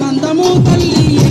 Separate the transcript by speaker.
Speaker 1: గంధము తల్లి